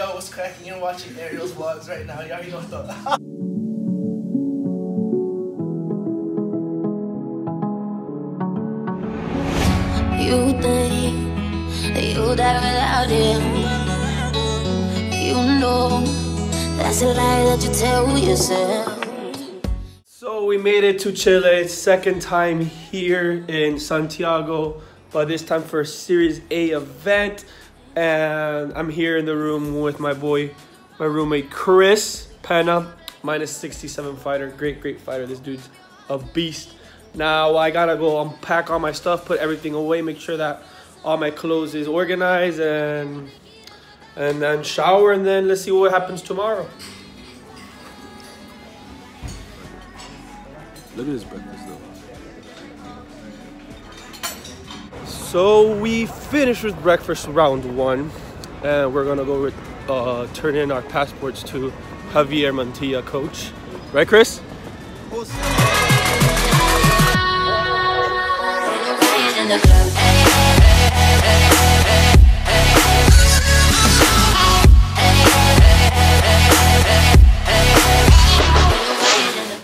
Yo, what's cracking? You're watching Ariel's vlogs right now. You already know what the. You think that you die without him. You know that's a lie that you tell yourself. So we made it to Chile, second time here in Santiago, but this time for a Series A event. And I'm here in the room with my boy, my roommate Chris Pena, minus 67 fighter, great, great fighter. This dude's a beast. Now I gotta go unpack all my stuff, put everything away, make sure that all my clothes is organized, and and then shower, and then let's see what happens tomorrow. Look at this breakfast though. So we finished with breakfast round one, and we're gonna go with, uh, turn in our passports to Javier Mantilla, coach. Right, Chris?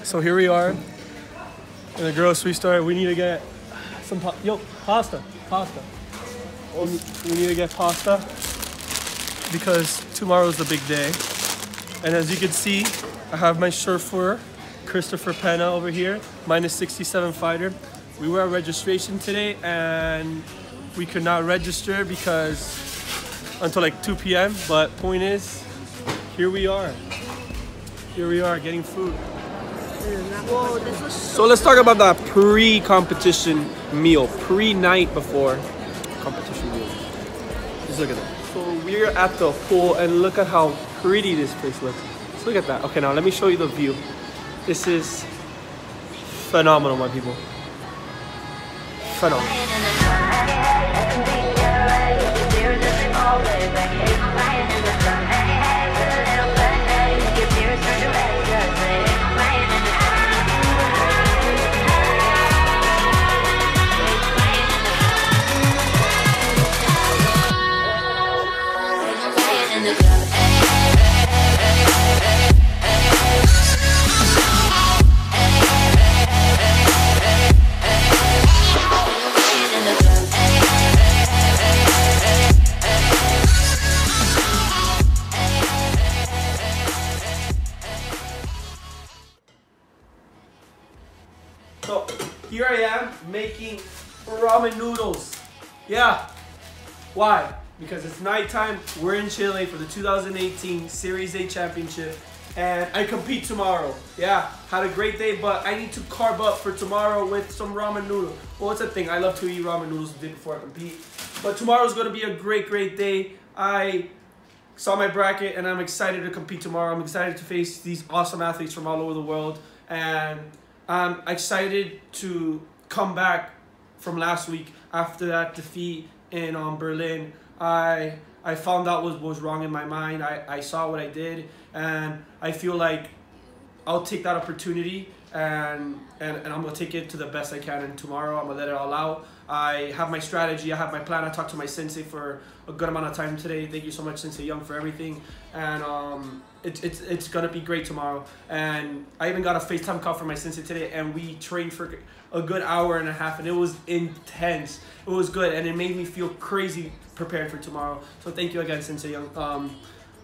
So here we are in the grocery store. We need to get some pa- yo pasta, pasta. We need, we need to get pasta because tomorrow's the big day. And as you can see, I have my chauffeur, Christopher Pena over here, minus 67 fighter. We were at registration today and we could not register because until like 2 p.m. But point is, here we are. Here we are getting food. So let's talk about the pre-competition meal, pre-night before competition meal. Just look at that. So we're at the pool and look at how pretty this place looks. Just look at that. Okay, now let me show you the view. This is phenomenal, my people. Phenomenal. Yeah. Why? Because it's nighttime. We're in Chile for the 2018 Series A Championship. And I compete tomorrow. Yeah, had a great day, but I need to carb up for tomorrow with some ramen noodles. Well, it's a thing. I love to eat ramen noodles the day before I compete. But tomorrow's gonna be a great, great day. I saw my bracket and I'm excited to compete tomorrow. I'm excited to face these awesome athletes from all over the world. And I'm excited to come back from last week after that defeat in um, Berlin. I I found out what was wrong in my mind. I, I saw what I did and I feel like I'll take that opportunity and, and and I'm gonna take it to the best I can. And tomorrow I'm gonna let it all out. I have my strategy. I have my plan. I talked to my sensei for a good amount of time today. Thank you so much, Sensei Young, for everything. And um, it's it's it's gonna be great tomorrow. And I even got a FaceTime call from my sensei today, and we trained for a good hour and a half, and it was intense. It was good, and it made me feel crazy prepared for tomorrow. So thank you again, Sensei Young. Um,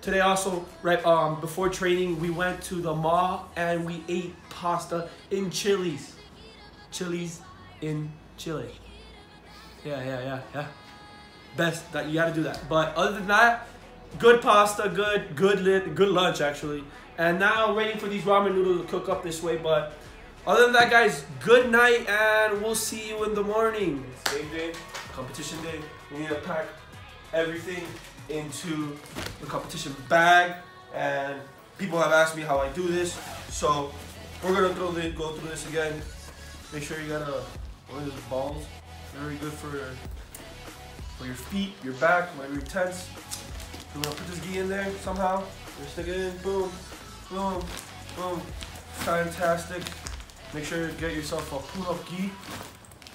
Today also, right um, before training, we went to the mall and we ate pasta in Chili's. Chili's in Chile. Yeah, yeah, yeah, yeah. Best that you gotta do that. But other than that, good pasta, good, good lit, good lunch actually. And now waiting for these ramen noodles to cook up this way. But other than that, guys, good night and we'll see you in the morning. Same day, competition day. We need to pack everything into the competition bag and people have asked me how I do this so we're gonna go, the, go through this again make sure you got a, one of those balls very good for your, for your feet your back whenever you're tense we're gonna put this gi in there somehow we're stick it in boom boom boom fantastic make sure you get yourself a pull up gi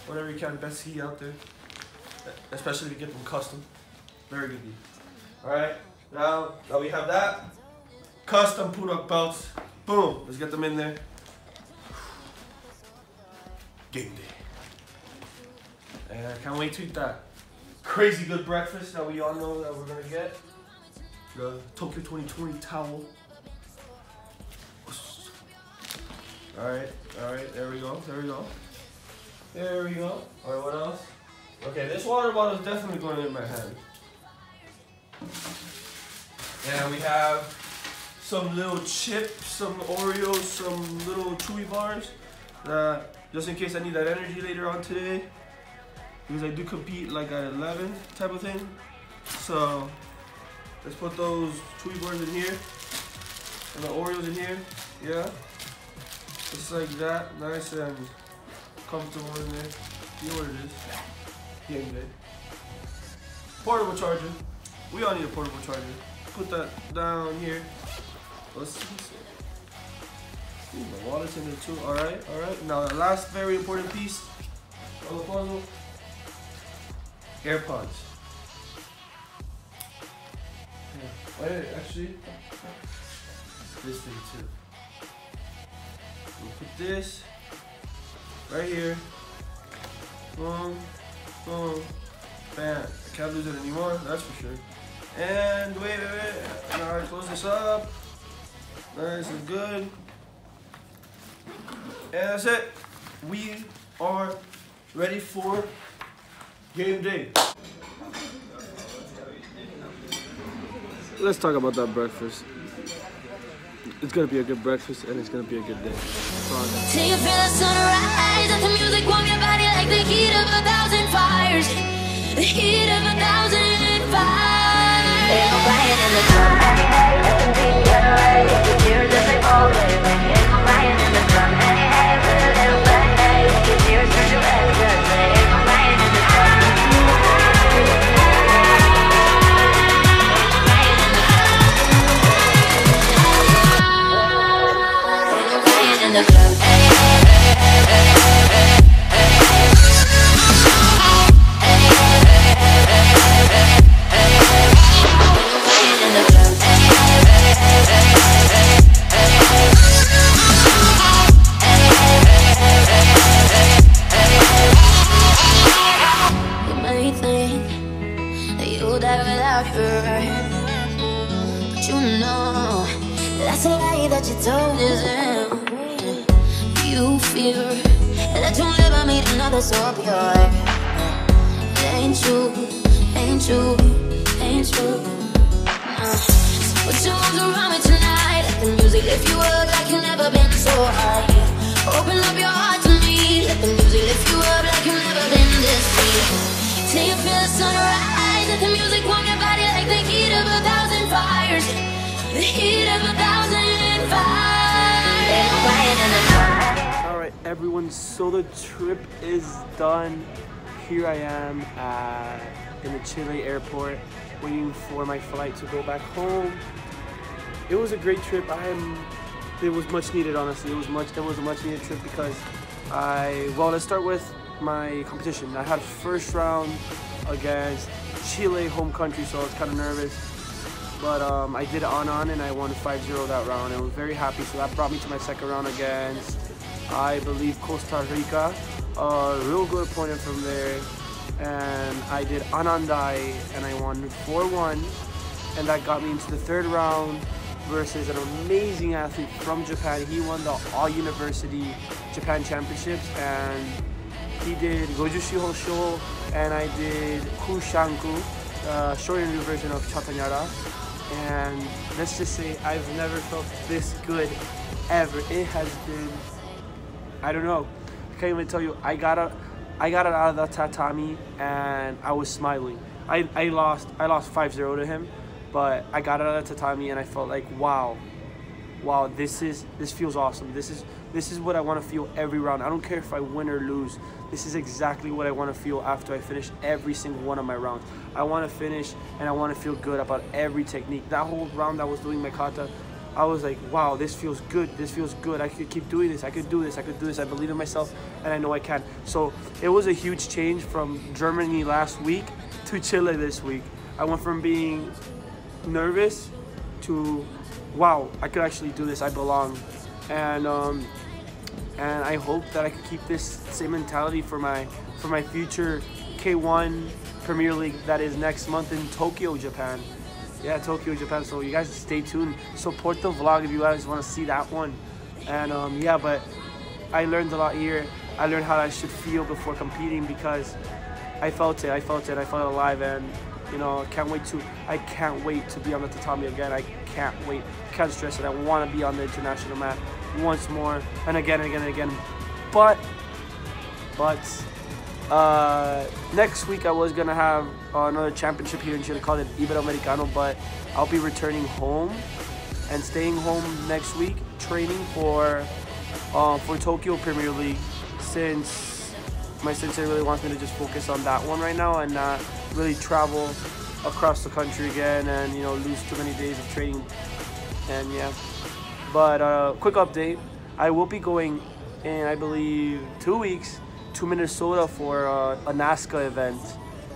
whatever you can best gi out there especially if you get them custom very good gi. All right, Now that we have that, custom Pudok belts. Boom. Let's get them in there. Game day. And I can't wait to eat that crazy good breakfast that we all know that we're gonna get. The Tokyo 2020 towel. Alright, alright, there we go, there we go. There we go. Alright, what else? Okay, this water bottle is definitely going in my hand. And we have some little chips, some Oreos, some little chewy bars. Uh, just in case I need that energy later on today. Because I do compete like at 11 type of thing. So let's put those chewy bars in here. And the Oreos in here. Yeah. Just like that. Nice and comfortable in there. Know what it is. Game day. Portable charger. We all need a portable charger. Put that down here. Let's see. Ooh, my wallet's in there too. Alright, alright. Now the last very important piece of the puzzle. AirPods. Yeah. Wait, actually, this thing too. We'll put this right here. Boom, boom, bam. I can't lose it anymore, that's for sure. And wait, wait, wait. Now I close this up. Nice and good. And that's it. We are ready for game day. Let's talk about that breakfast. It's gonna be a good breakfast and it's gonna be a good day. Till you feel the sunrise and the music warm your body like the heat of a thousand fires. The heat of a thousand fires. That you told yourself. You fear that you'll never meet another so pure. Ain't true, ain't true, ain't true. Put your arms around me tonight. Let the music lift you up like you've never been so high. Open up your heart to me. Let the music lift you up like you've never been this deep. Till you feel the sunrise. Let the music warm your body like the heat of a thousand fires. The heat of a thousand fires. Ain't no quiet in the dark. All right, everyone. So the trip is done. Here I am uh, in the Chile airport, waiting for my flight to go back home. It was a great trip. I am. It was much needed, honestly. It was much. It was a much needed trip because I. Well, let's start with my competition. I had first round against Chile, home country, so I was kind of nervous. But um, I did Anan and I won 5-0 that round. I was very happy. So that brought me to my second round against, I believe, Costa Rica. A real good opponent from there. And I did Anan Dai and I won 4-1. And that got me into the third round versus an amazing athlete from Japan. He won the All University Japan Championships and he did Gojushi Hosho and I did Kushanku, uh, shortened version of Chatanyara. And let's just say I've never felt this good ever. It has been, I don't know, I can't even tell you. I got a, I got it out of the tatami and I was smiling. I, I lost I lost 5-0 to him, but I got out of the tatami and I felt like wow, wow, this is this feels awesome. This is this is what I want to feel every round. I don't care if I win or lose. This is exactly what I want to feel after I finish every single one of my rounds. I want to finish and I want to feel good about every technique. That whole round I was doing my kata, I was like, wow, this feels good. This feels good. I could keep doing this. I could do this. I could do this. I believe in myself and I know I can. So it was a huge change from Germany last week to Chile this week. I went from being nervous to, wow, I could actually do this. I belong, and um, and I hope that I could keep this same mentality for my for my future K1 Premier League that is next month in Tokyo, Japan. Yeah, Tokyo, Japan. So you guys stay tuned. Support the vlog if you guys want to see that one. And um, yeah, but I learned a lot here. I learned how I should feel before competing because I felt it. I felt it. I felt alive, and you know, can't wait to. I can't wait to be on the tatami again. I can't wait. Can't stress it. I want to be on the international map once more, and again, and again, and again. But, but, uh, next week I was gonna have another championship here in Chile called it Iberoamericano, but I'll be returning home and staying home next week, training for uh, for Tokyo Premier League since my sensei really wants me to just focus on that one right now and not really travel across the country again and you know lose too many days of training and yeah but uh, quick update. I will be going in I believe two weeks to Minnesota for uh, a NASKA event.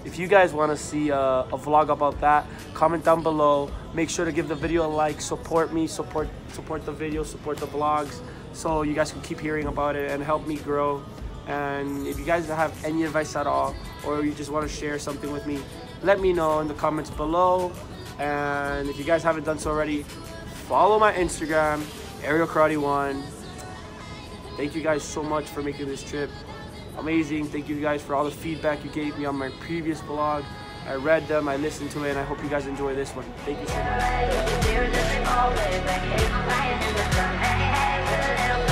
If you guys want to see uh, a vlog about that comment down below. Make sure to give the video a like support me support support the video support the vlogs so you guys can keep hearing about it and help me grow. And if you guys have any advice at all or you just want to share something with me let me know in the comments below. And if you guys haven't done so already follow my instagram ariel karate one thank you guys so much for making this trip amazing thank you guys for all the feedback you gave me on my previous vlog i read them i listened to it and i hope you guys enjoy this one thank you so much